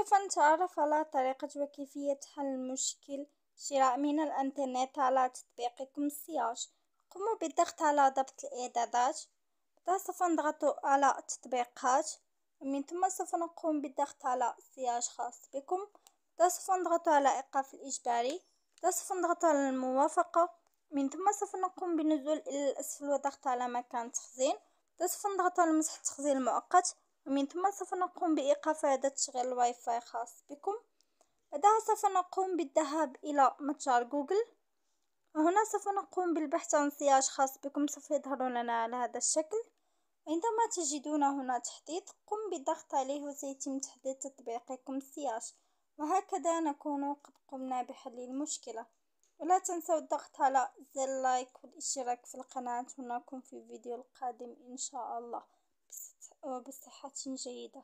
سوف نتعرف على طريقة وكيفية حل مشكل شراء من الإنترنت على تطبيقكم السياج قوموا بالضغط على ضبط الإعدادات. سوف نضغط على التطبيقات ومن ثم سوف نقوم بالضغط على سياج خاص بكم. سوف نضغط على إيقاف الإجباري. سوف نضغط على الموافقة. من ثم سوف نقوم بالنزول إلى الاسفل وضغط على مكان تخزين. سوف نضغط على مسح التخزين المؤقت. ومن ثم سوف نقوم بإيقاف إعادة تشغيل الواي فاي خاص بكم. بعدها سوف نقوم بالذهاب إلى متجر جوجل. وهنا سوف نقوم بالبحث عن CIH خاص بكم سوف يظهر لنا على هذا الشكل. عندما تجدون هنا تحديث قم بالضغط عليه وسيتم تحديث تطبيقكم ال CIH وهكذا نكون قد قمنا بحل المشكلة. ولا تنسوا الضغط على زر like والاشتراك في القناة. ونراكم في الفيديو القادم إن شاء الله. وبصحة جيدة.